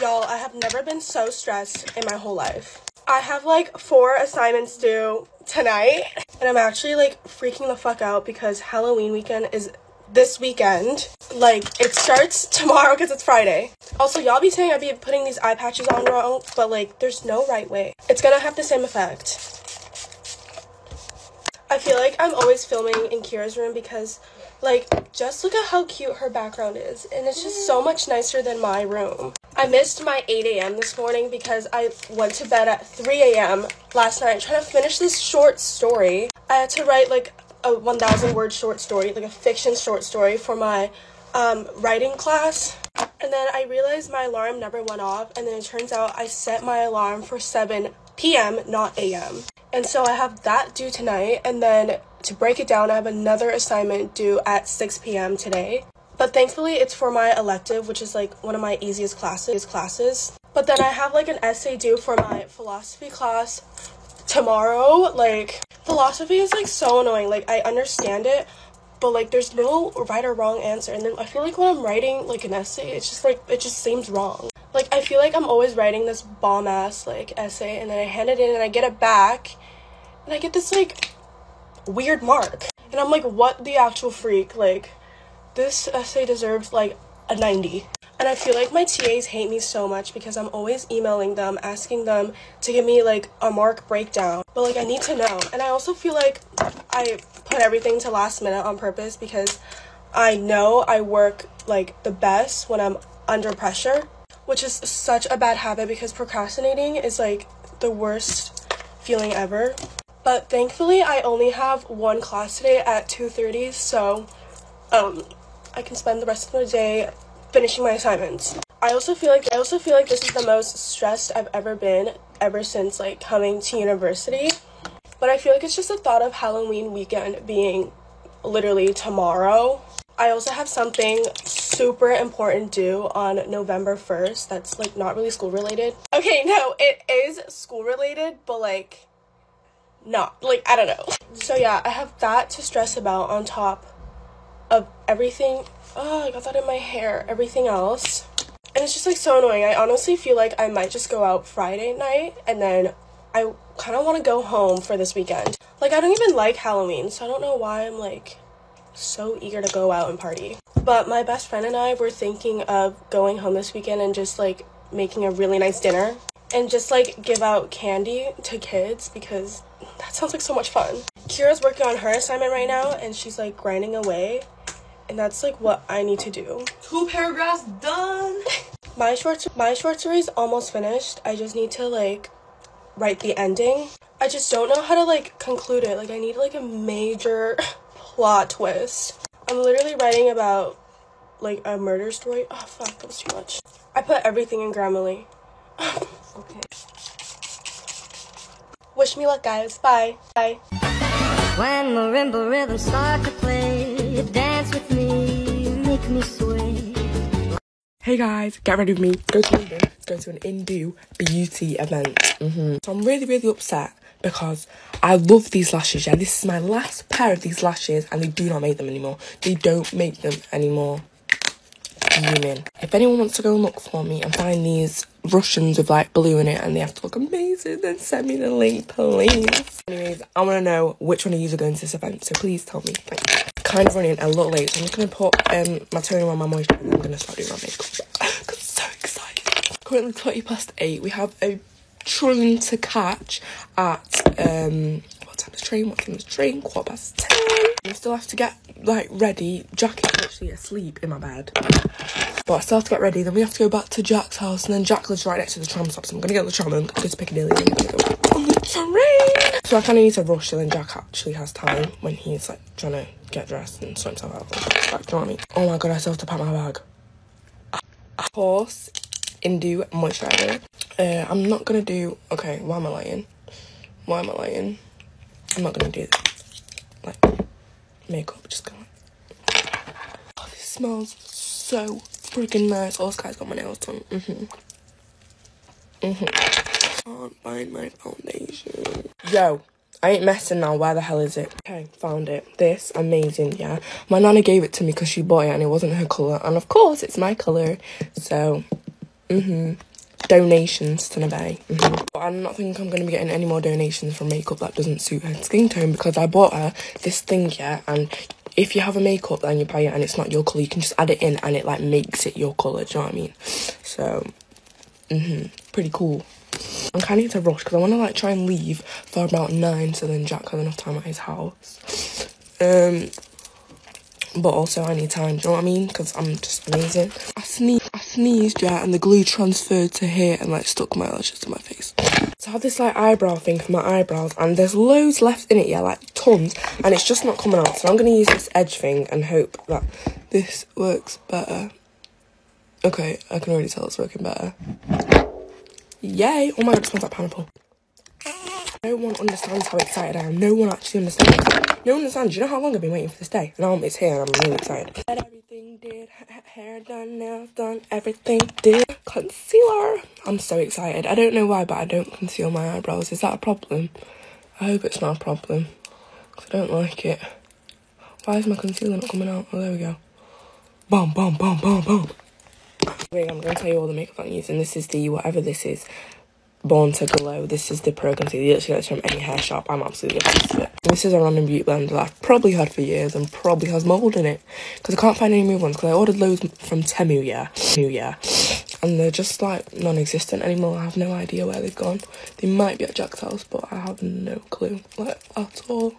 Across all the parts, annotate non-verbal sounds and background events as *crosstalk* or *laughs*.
Y'all, I have never been so stressed in my whole life. I have like four assignments due tonight, and I'm actually like freaking the fuck out because Halloween weekend is this weekend. Like, it starts tomorrow because it's Friday. Also, y'all be saying I be putting these eye patches on wrong, but like, there's no right way. It's gonna have the same effect. I feel like I'm always filming in Kira's room because like, just look at how cute her background is. And it's just so much nicer than my room. I missed my 8 a.m. this morning because I went to bed at 3 a.m. last night trying to finish this short story. I had to write like a 1,000 word short story, like a fiction short story for my um, writing class. And then I realized my alarm never went off. And then it turns out I set my alarm for 7 p.m., not a.m. And so I have that due tonight. And then to break it down, I have another assignment due at 6 p.m. today. But thankfully, it's for my elective, which is like one of my easiest classes. Classes. But then I have like an essay due for my philosophy class tomorrow. Like philosophy is like so annoying. Like I understand it, but like there's no right or wrong answer. And then I feel like when I'm writing like an essay, it's just like it just seems wrong. Like I feel like I'm always writing this bomb ass like essay, and then I hand it in and I get it back, and I get this like weird mark. And I'm like, what the actual freak? Like, this essay deserves like a 90. And I feel like my TAs hate me so much because I'm always emailing them, asking them to give me like a mark breakdown. But like, I need to know. And I also feel like I put everything to last minute on purpose because I know I work like the best when I'm under pressure, which is such a bad habit because procrastinating is like the worst feeling ever. But thankfully, I only have one class today at 2.30, so um, I can spend the rest of the day finishing my assignments. I also feel like I also feel like this is the most stressed I've ever been ever since like coming to university. But I feel like it's just the thought of Halloween weekend being literally tomorrow. I also have something super important due on November 1st that's like not really school related. Okay, no, it is school related, but like not like I don't know. So yeah, I have that to stress about on top of everything. Oh, I got that in my hair. Everything else. And it's just like so annoying. I honestly feel like I might just go out Friday night and then I kind of want to go home for this weekend. Like I don't even like Halloween, so I don't know why I'm like so eager to go out and party. But my best friend and I were thinking of going home this weekend and just like making a really nice dinner and just like give out candy to kids because that sounds like so much fun. Kira's working on her assignment right now and she's like grinding away. And that's like what I need to do. Two paragraphs done. *laughs* my short my short story is almost finished. I just need to like write the ending. I just don't know how to like conclude it. Like I need like a major *laughs* plot twist. I'm literally writing about like a murder story. Oh fuck, that was too much. I put everything in Grammarly. *laughs* okay. Wish me luck, guys. Bye. Bye. When marimba rhythms start to play, dance with me, make me sway. Hey guys, get ready with me. Go to London. Let's go to an Indu beauty event. Mm-hmm. So I'm really, really upset because I love these lashes. Yeah, this is my last pair of these lashes, and they do not make them anymore. They don't make them anymore fuming. If anyone wants to go look for me and find these Russians with like blue in it and they have to look amazing, then send me the link, please. Anyways, I want to know which one of you are going to this event, so please tell me. Kind of running a little late, so I'm just going to put um, my toner on my moisturiser and I'm going to start doing my makeup. *laughs* I'm so excited. Currently 20 past 8. We have a train to catch at, um, what time is the train? What time is the train? Quarter past 10. I still have to get like ready. Jack is literally asleep in my bed. But I still have to get ready. Then we have to go back to Jack's house. And then Jack lives right next to the tram stop. So I'm going to get on the tram and go to Piccadilly. And go on the train. So I kind of need to rush. So then Jack actually has time when he's like trying to get dressed and sort himself out. Like, do you know what I mean? Oh my god, I still have to pack my bag. Of course, Indu moisturizer. Uh, I'm not going to do... Okay, why am I lying? Why am I lying? I'm not going to do like makeup. Just going. Oh, this smells so freaking nice. Oh, guy's got my nails done. Mm-hmm. Mm-hmm. Can't find my foundation. Yo, I ain't messing now. Where the hell is it? Okay, found it. This, amazing, yeah. My nana gave it to me because she bought it and it wasn't her colour. And of course, it's my colour. So, mm-hmm. Donations to Nebe. Mm-hmm. But I don't think I'm going to be getting any more donations from makeup that doesn't suit her skin tone because I bought her this thing, yeah, and if you have a makeup and you buy it and it's not your colour, you can just add it in and it like makes it your colour, do you know what I mean? So, mm-hmm, pretty cool. I'm kind of need to rush because I want to like try and leave for about nine so then Jack has enough time at his house. Um, but also I need time, do you know what I mean? Because I'm just amazing. I sneezed, Sneezed, yeah, and the glue transferred to here and like stuck my lashes to my face. So I have this like eyebrow thing for my eyebrows and there's loads left in it, yeah, like tons, and it's just not coming out. So I'm going to use this edge thing and hope that this works better. Okay, I can already tell it's working better. Yay! Oh my god, it smells like pineapple. No one understands how excited I am. No one actually understands. No one understands. You know how long I've been waiting for this day? Now it's here and I'm really excited. Everything did. Hair done, nails done, everything did. Concealer. I'm so excited. I don't know why, but I don't conceal my eyebrows. Is that a problem? I hope it's not a problem. Because I don't like it. Why is my concealer not coming out? Oh, there we go. Boom, boom, boom, boom, boom. Wait, I'm going to tell you all the makeup I'm using. This is the, whatever this is, Born to Glow. This is the Concealer. You literally get this from any hair shop. I'm absolutely obsessed with it. This is a random beauty blender that I've probably had for years and probably has mould in it. Because I can't find any new ones. Because I ordered loads from Temu, yeah. New yeah. And they're just like non-existent anymore. I have no idea where they've gone. They might be at Jack's house, but I have no clue. Like, at all.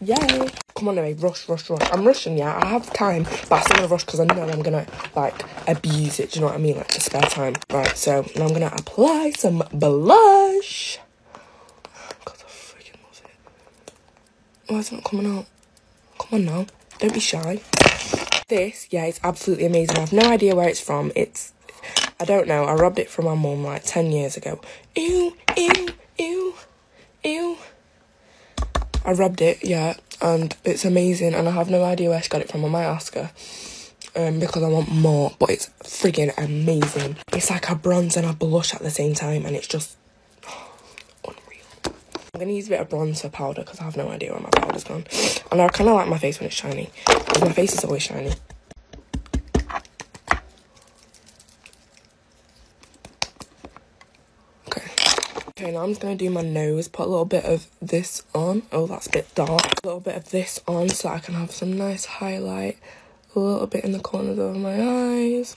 Yay! Come on anyway, rush, rush, rush. I'm rushing, yeah. I have time, but I still to rush because I know I'm gonna like abuse it. Do you know what I mean? Like the spare time. Right, so now I'm gonna apply some blush. God, I freaking love it. Why is it not coming out? Come on now. Don't be shy. This, yeah, it's absolutely amazing. I have no idea where it's from. It's I don't know. I robbed it from my mum like 10 years ago. Ew, ew, ew, ew. I rubbed it, yeah, and it's amazing. And I have no idea where she got it from. I might ask her um, because I want more, but it's friggin' amazing. It's like a bronze and a blush at the same time, and it's just *gasps* unreal. I'm gonna use a bit of bronzer powder because I have no idea where my powder's gone. And I kind of like my face when it's shiny because my face is always shiny. Okay, now I'm just going to do my nose, put a little bit of this on. Oh, that's a bit dark. A little bit of this on so I can have some nice highlight. A little bit in the corners of my eyes.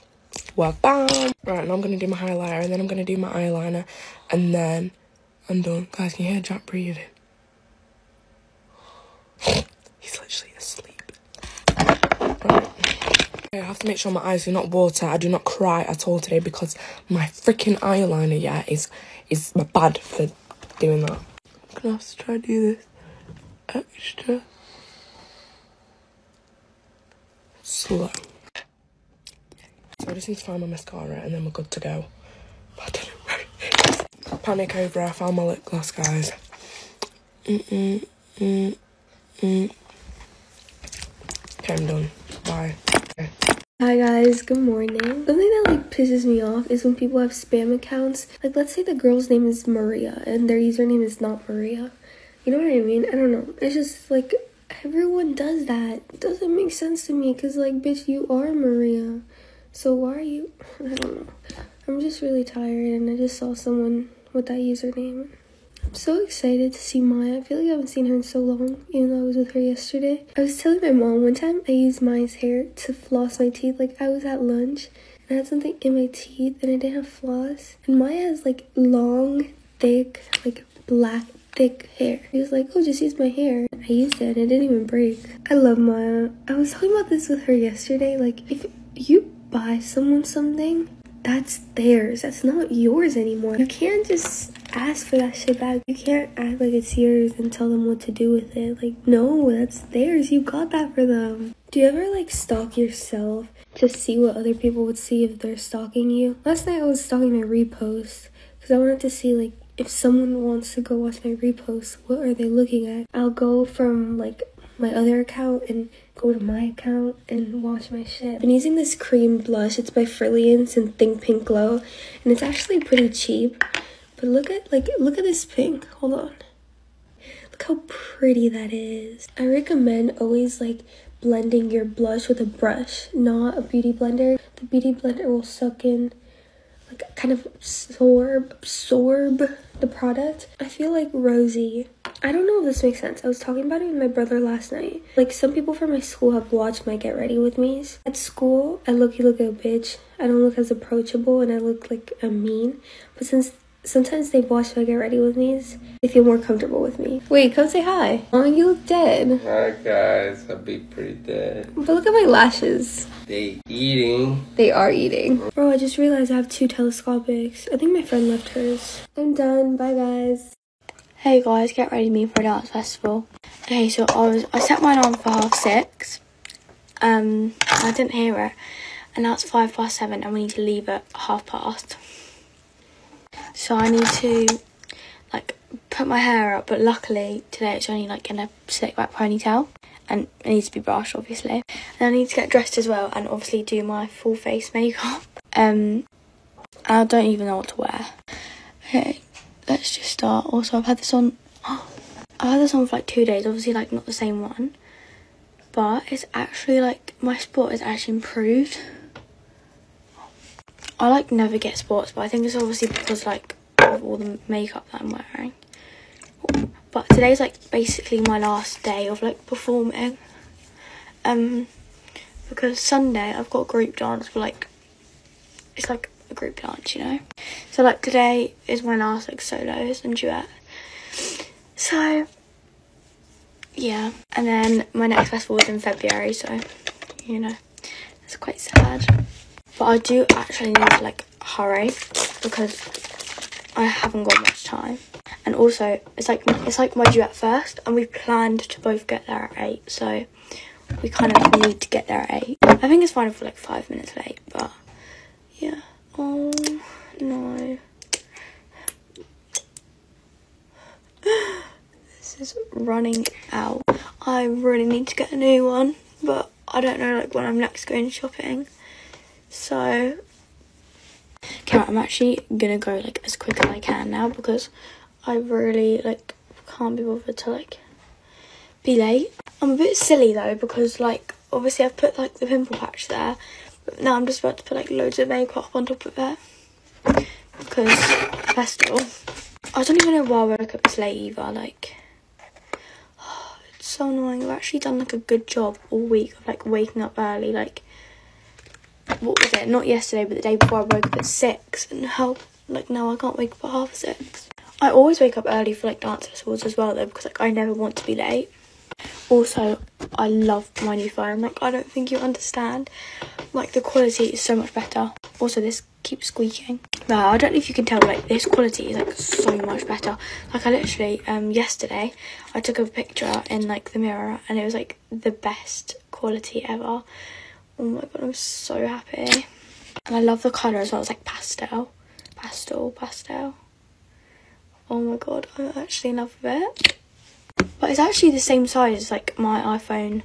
Well, bam! Right, now I'm going to do my highlighter and then I'm going to do my eyeliner. And then I'm done. Guys, can you hear Jack breathing? *sighs* He's literally asleep. Right. I have to make sure my eyes do not water. I do not cry at all today because my freaking eyeliner, yeah, is is my bad for doing that. I'm gonna have to try to do this extra slow. So I just need to find my mascara and then we're good to go. *laughs* Panic over, I found my lip gloss, guys. Mm -mm, mm, mm. okay, I'm done. Bye. Hi guys, good morning. Something that like pisses me off is when people have spam accounts. Like let's say the girl's name is Maria and their username is not Maria. You know what I mean? I don't know. It's just like everyone does that. It doesn't make sense to me because like bitch you are Maria. So why are you *laughs* I don't know. I'm just really tired and I just saw someone with that username. I'm so excited to see Maya. I feel like I haven't seen her in so long, even though I was with her yesterday. I was telling my mom one time I used Maya's hair to floss my teeth. Like, I was at lunch and I had something in my teeth and I didn't have floss. And Maya has like long, thick, like black, thick hair. He was like, oh, just use my hair. I used it and it didn't even break. I love Maya. I was talking about this with her yesterday. Like, if you buy someone something, that's theirs. That's not yours anymore. You can't just ask for that shit back. You can't act like it's yours and tell them what to do with it. Like, no, that's theirs. You got that for them. Do you ever like stalk yourself to see what other people would see if they're stalking you? Last night I was stalking my reposts because I wanted to see like if someone wants to go watch my reposts, what are they looking at? I'll go from like my other account and go to my account and watch my shit. I've been using this cream blush. It's by Friliance and Think Pink Glow. And it's actually pretty cheap. But look at like look at this pink. Hold on. Look how pretty that is. I recommend always like blending your blush with a brush, not a beauty blender. The beauty blender will suck in like kind of absorb absorb the product. I feel like rosy. I don't know if this makes sense. I was talking about it with my brother last night. Like some people from my school have watched my get ready with me's. At school, I look you look like a bitch. I don't look as approachable and I look like a mean. But since sometimes they watch my get ready with me's, they feel more comfortable with me. Wait, come say hi. Oh, you look dead. Hi guys, I'll be pretty dead. But look at my lashes. They eating. They are eating. Bro, I just realized I have two telescopics. I think my friend left hers. I'm done. Bye, guys. Hey guys, get ready me for a dance festival. Okay, so I was I set mine on for half six. Um, I didn't hear it, and now it's five past seven, and we need to leave at half past. So I need to like put my hair up, but luckily today it's only like in a slick back ponytail, and it needs to be brushed obviously. And I need to get dressed as well, and obviously do my full face makeup. *laughs* Um, I don't even know what to wear. Okay let's just start. Also, I've had this on. Oh, *gasps* I've had this on for like two days. Obviously, like not the same one, but it's actually like my spot is actually improved. I like never get spots, but I think it's obviously because like of all the makeup that I'm wearing. But today's like basically my last day of like performing. Um, because Sunday I've got a group dance for like it's like a group dance, you know. So like today is my last like solos and duet. So yeah, and then my next festival is in February, so you know, it's quite sad. But I do actually need to like hurry because I haven't got much time. And also, it's like it's like my duet first, and we planned to both get there at eight, so we kind of need to get there at eight. I think it's fine if we're like five minutes late, but yeah. Oh no. *sighs* This is running out. I really need to get a new one, but I don't know like when I'm next going shopping. So okay, I'm actually gonna go like as quick as I can now because I really like can't be bothered to like be late. I'm a bit silly though because like obviously I've put like the pimple patch there but now I'm just about to put like loads of makeup on top of it because festival. I don't even know why I woke up this late either. Like, oh, *sighs* it's so annoying. I've actually done like a good job all week of like waking up early. Like, what was it? Not yesterday, but the day before I woke up at six, and how like now I can't wake up at half six. I always wake up early for like dance festivals as well though because like I never want to be late. Also, I love my new phone. Like, I don't think you understand. Like, the quality is so much better. Also, this keeps squeaking. Wow, I don't know if you can tell, like, this quality is, like, so much better. Like, I literally, um, yesterday, I took a picture in, like, the mirror, and it was, like, the best quality ever. Oh my god, I'm so happy. And I love the colour as well. It's, like, pastel. Pastel, pastel. Oh my god, I'm actually in love with it but it's actually the same size as like my iphone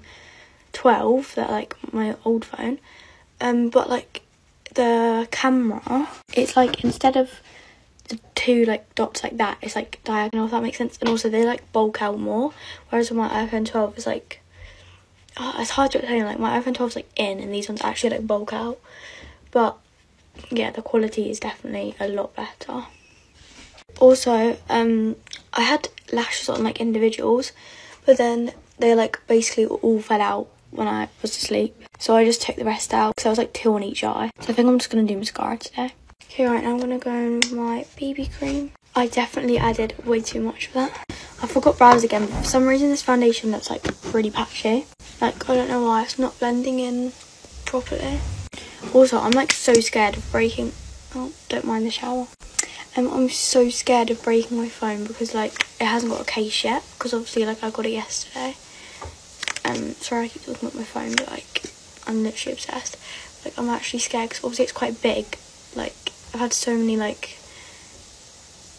12 that like my old phone um but like the camera it's like instead of the two like dots like that it's like diagonal if that makes sense and also they like bulk out more whereas my iphone 12 is like oh, it's hard to explain like my iphone 12 is like in and these ones actually like bulk out but yeah the quality is definitely a lot better also um i had lashes on like individuals, but then they like basically all fell out when I was asleep. So I just took the rest out because I was like two on each eye. So I think I'm just gonna do mascara today. Okay, right now I'm gonna go in with my BB cream. I definitely added way too much for that. I forgot brows again, for some reason this foundation looks like really patchy. Like, I don't know why, it's not blending in properly. Also, I'm like so scared of breaking, oh, don't mind the shower. Um, I'm so scared of breaking my phone because like it hasn't got a case yet because obviously like I got it yesterday. Um, sorry I keep talking about my phone but like I'm literally obsessed. Like I'm actually scared because obviously it's quite big. Like I've had so many like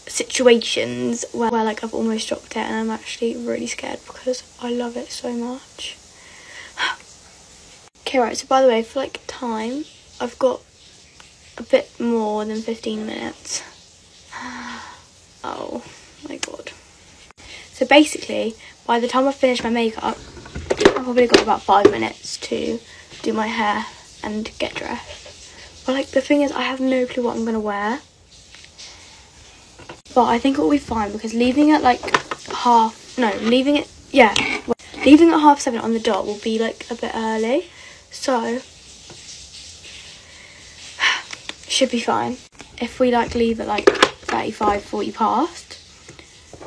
situations where, where like I've almost dropped it and I'm actually really scared because I love it so much. *gasps* okay right so by the way for like time I've got a bit more than 15 minutes. *sighs* Oh my god. So basically, by the time I finish my makeup, I've probably got about five minutes to do my hair and get dressed. But like the thing is, I have no clue what I'm gonna wear. But I think it'll be fine because leaving at like half, no, leaving it, yeah, leaving at half seven on the dot will be like a bit early. So, *sighs* should be fine. If we like leave at like 35, 40 past,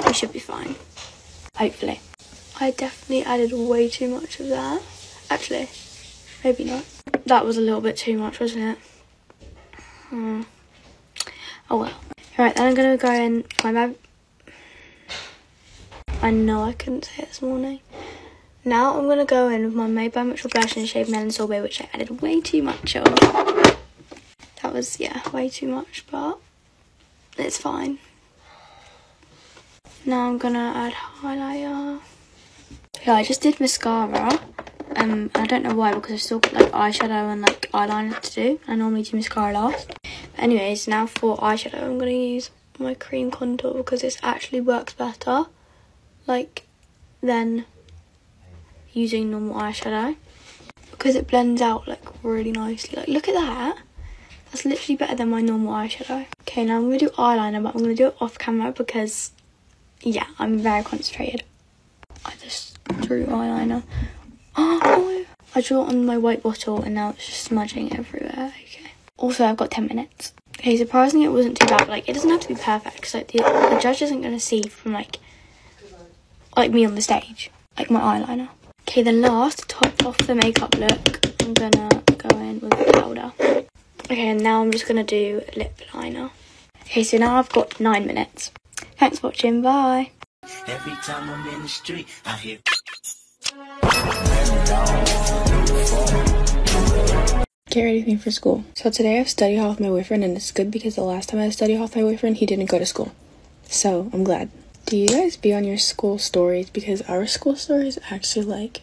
we should be fine. Hopefully. I definitely added way too much of that. Actually, maybe not. That was a little bit too much, wasn't it? Hmm. Oh well. Right, then I'm gonna go in my. I know I couldn't say it this morning. Now I'm gonna go in with my Made by Mitchell Blush and Shade Melon Sorbet, which I added way too much of. That was, yeah, way too much, but it's fine. Now I'm gonna add highlighter. Yeah, I just did mascara. Um, I don't know why because I've still got like eyeshadow and like eyeliner to do. I normally do mascara last. Anyways, now for eyeshadow, I'm gonna use my cream contour because this actually works better, like, than using normal eyeshadow because it blends out like really nicely. Like, look at that. That's literally better than my normal eyeshadow. Okay, now I'm gonna do eyeliner, but I'm gonna do it off camera because, yeah, I'm very concentrated. I just drew eyeliner. *gasps* Oh, I drew it on my white bottle and now it's just smudging everywhere. Okay. Also, I've got 10 minutes. Okay, surprisingly, it wasn't too bad. Like, it doesn't have to be perfect because like the, the judge isn't gonna see from like, like me on the stage, like my eyeliner. Okay, then last, to top off the makeup look, I'm gonna go in with powder. Okay, and now I'm just gonna do lip liner. Okay, so now I've got nine minutes. Thanks for watching, bye. Every time I'm in the street, I hear. Get me for school. So today I have study hall with my boyfriend and it's good because the last time I had study hall with my boyfriend, he didn't go to school. So I'm glad. Do you guys be on your school stories? Because our school story is actually like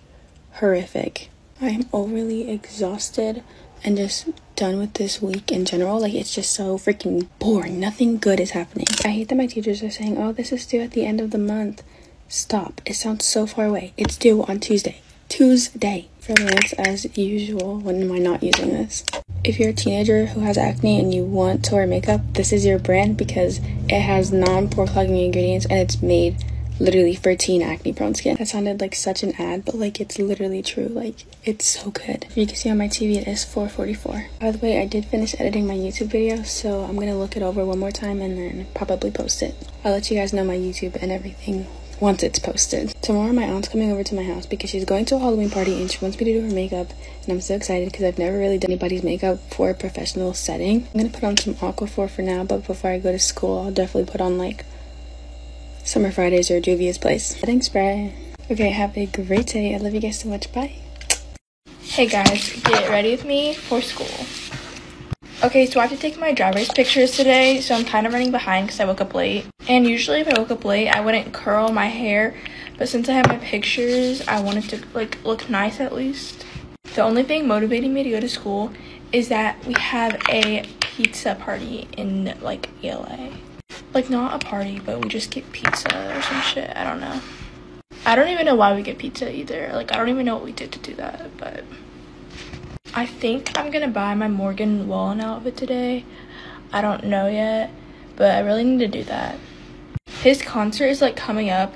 horrific. I am overly exhausted and just done with this week in general. Like it's just so freaking boring. Nothing good is happening. I hate that my teachers are saying, "Oh, this is due at the end of the month." Stop. It sounds so far away. It's due on Tuesday. Tuesday. As usual. When am I not using this? If you're a teenager who has acne and you want to wear makeup, this is your brand because it has non-pore clogging ingredients and it's made literally for teen acne prone skin. That sounded like such an ad, but like it's literally true. Like it's so good. You can see on my TV, it is 444. By the way, I did finish editing my YouTube video, so I'm gonna look it over one more time and then probably post it. I'll let you guys know my YouTube and everything once it's posted. Tomorrow my aunt's coming over to my house because she's going to a Halloween party and she wants me to do her makeup and I'm so excited because I've never really done anybody's makeup for a professional setting. I'm gonna put on some Aquaphor for now, but before I go to school, I'll definitely put on like Summer Fridays or Juvia's Place. Setting spray. Okay, have a great day. I love you guys so much. Bye. Hey guys, get ready with me for school. Okay, so I have to take my driver's pictures today, so I'm kind of running behind because I woke up late. And usually if I woke up late, I wouldn't curl my hair, but since I have my pictures, I wanted to like look nice at least. The only thing motivating me to go to school is that we have a pizza party in like ELA. Like not a party, but we just get pizza or some shit. I don't know. I don't even know why we get pizza either. Like I don't even know what we did to do that, but I think I'm gonna buy my Morgan Wallen outfit today. I don't know yet, but I really need to do that. His concert is like coming up,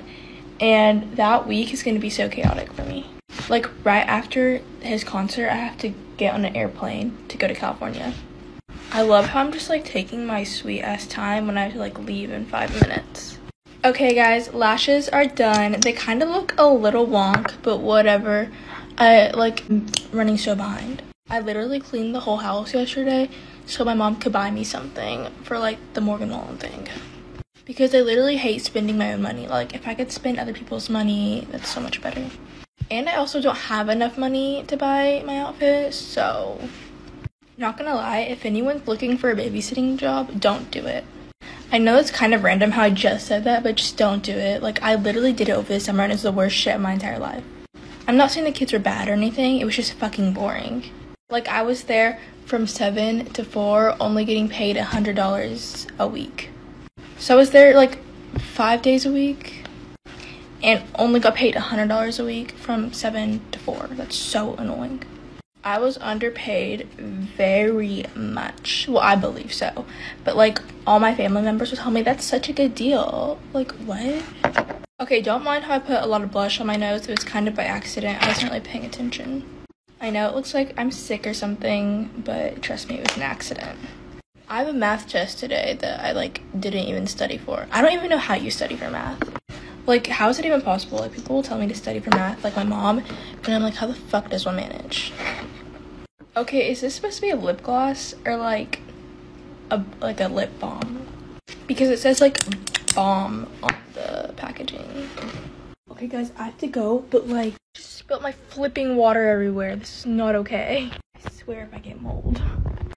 and that week is gonna be so chaotic for me. Like right after his concert, I have to get on an airplane to go to California. I love how I'm just like taking my sweet ass time when I have to like leave in five minutes. Okay guys, lashes are done. They kind of look a little wonk, but whatever. I like running so behind. I literally cleaned the whole house yesterday so my mom could buy me something for like the Morgan Wallen thing. Because I literally hate spending my own money. Like if I could spend other people's money, that's so much better. And I also don't have enough money to buy my outfit, so not gonna lie, if anyone's looking for a babysitting job, don't do it. I know it's kind of random how I just said that, but just don't do it. Like I literally did it over the summer and it's the worst shit of my entire life. I'm not saying the kids were bad or anything, it was just fucking boring. Like I was there from 7 to 4 only getting paid $100 a week. So I was there like 5 days a week and only got paid $100 a week from 7 to 4. That's so annoying. I was underpaid very much. Well, I believe so. But like all my family members would tell me that's such a good deal. Like, what? Okay, don't mind how I put a lot of blush on my nose. It was kind of by accident. I wasn't really paying attention. I know it looks like I'm sick or something, but trust me, it was an accident. I have a math test today that I like didn't even study for. I don't even know how you study for math. Like, how is it even possible? Like, people will tell me to study for math, like my mom, and I'm like, how the fuck does one manage? Okay, is this supposed to be a lip gloss or like a like a lip balm? Because it says like balm on the packaging. Okay, guys, I have to go, but like, just spilled my flipping water everywhere. This is not okay. I swear if I get mold.